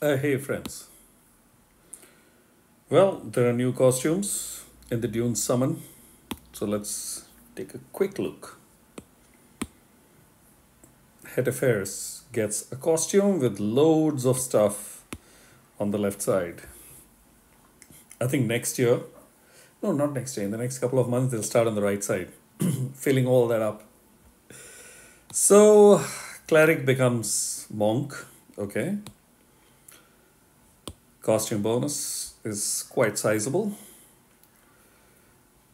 Uh, hey, friends. Well, there are new costumes in the Dune Summon, so let's take a quick look. Hetepheres gets a costume with loads of stuff on the left side. I think next year, no, not next year, in the next couple of months, they'll start on the right side, filling all that up. So, Cleric becomes Monk, okay? Costume bonus is quite sizable.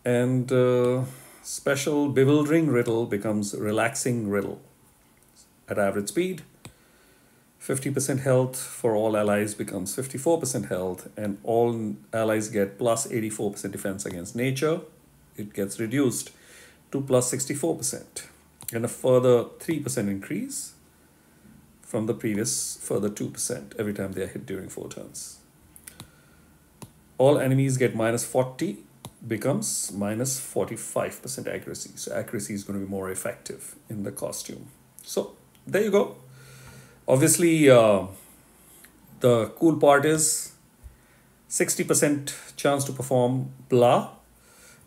And uh, special bewildering riddle becomes relaxing riddle at average speed. 50% health for all allies becomes 54% health, and all allies get plus 84% defense against nature. It gets reduced to plus 64%, and a further 3% increase from the previous further 2% every time they are hit during four turns. All enemies get minus 40 becomes minus 45% accuracy. So accuracy is going to be more effective in the costume. So there you go. Obviously, uh, the cool part is 60% chance to perform blah.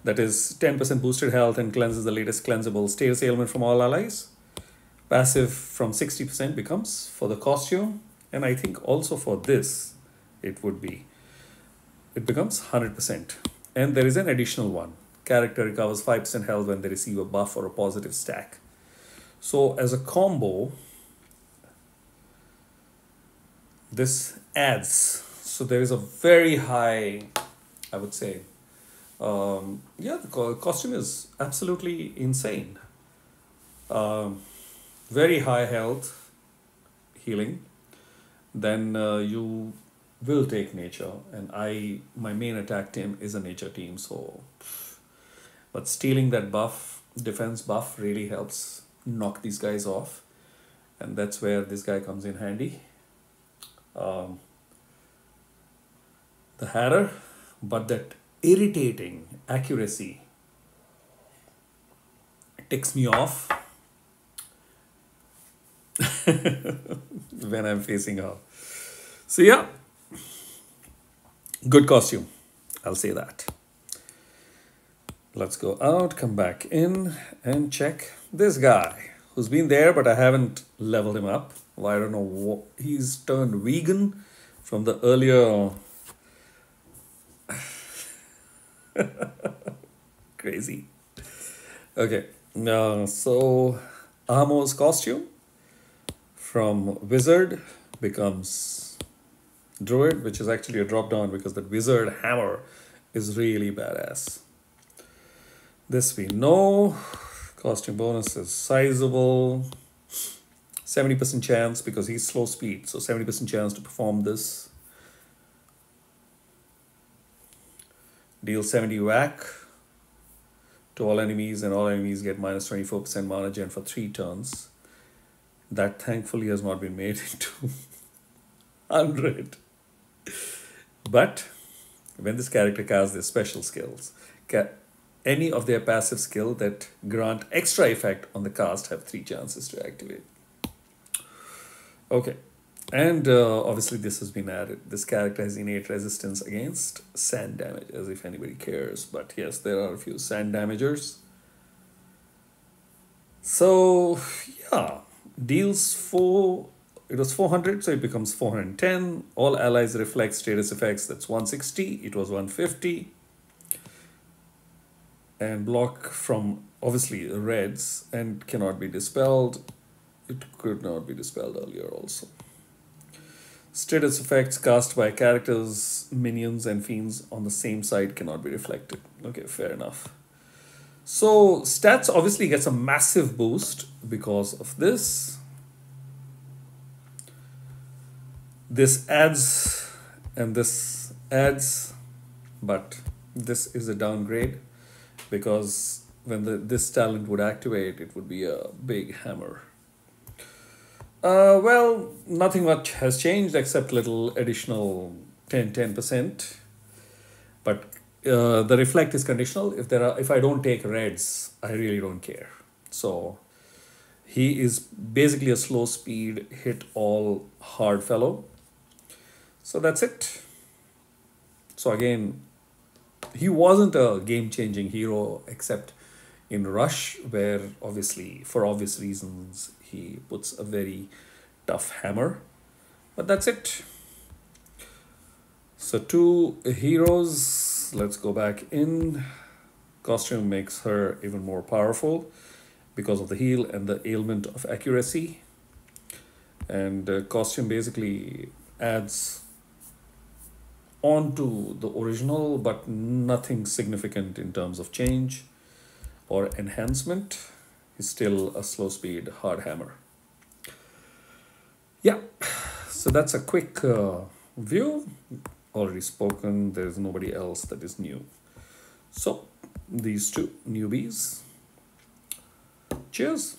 That is 10% boosted health and cleanses the latest cleansable status ailment from all allies. Passive from 60% becomes for the costume. And I think also for this, it would be, it becomes 100%. And there is an additional one. Character recovers 5% health when they receive a buff or a positive stack. So as a combo, this adds. So there is a very high, I would say, um, yeah, the costume is absolutely insane. Um, very high health, healing. Then uh, you will take nature, and I my main attack team is a nature team, so. But stealing that buff, defense buff, really helps knock these guys off, and that's where this guy comes in handy. Um, the Hatter, but that irritating accuracy ticks me off when I'm facing her. So, yeah, good costume. I'll say that. Let's go out, come back in, and check this guy who's been there, but I haven't leveled him up. Well, I don't know what he's turned vegan from the earlier. Crazy. Okay, uh, so Ahmose's costume from wizard becomes druid, which is actually a drop down because that wizard hammer is really badass. This we know. Costume bonus is sizable. 70% chance because he's slow speed. So 70% chance to perform this. Deal 70 whack to all enemies and all enemies get minus 24% mana gen for 3 turns. That thankfully has not been made into 100. But when this character casts their special skills, any of their passive skill that grant extra effect on the cast have three chances to activate. Okay, and uh, obviously this has been added. This character has innate resistance against sand damage, as if anybody cares. But yes, there are a few sand damagers. So yeah, deals four. It was 400, so it becomes 410. All allies reflect status effects. That's 160. It was 150 and block from obviously reds and cannot be dispelled. It could not be dispelled earlier also. Status effects cast by characters, minions, and fiends on the same side cannot be reflected. Okay, fair enough. So stats obviously gets a massive boost because of this. This adds and this adds, but this is a downgrade because when the this talent would activate, it would be a big hammer. Uh, well, nothing much has changed except little additional 10 10%. But uh, the reflect is conditional. If there are if I don't take reds, I really don't care. So he is basically a slow speed hit all hard fellow. So that's it. So again, he wasn't a game changing hero except in Rush, where obviously, for obvious reasons, he puts a very tough hammer. But that's it. So, two heroes. Let's go back in. Costume makes her even more powerful because of the heal and the ailment of accuracy. And uh, costume basically adds onto the original, but nothing significant in terms of change or enhancement. Is still a slow speed hard hammer. Yeah, so that's a quick uh, view. Already spoken, there's nobody else that is new. So, these two newbies. Cheers.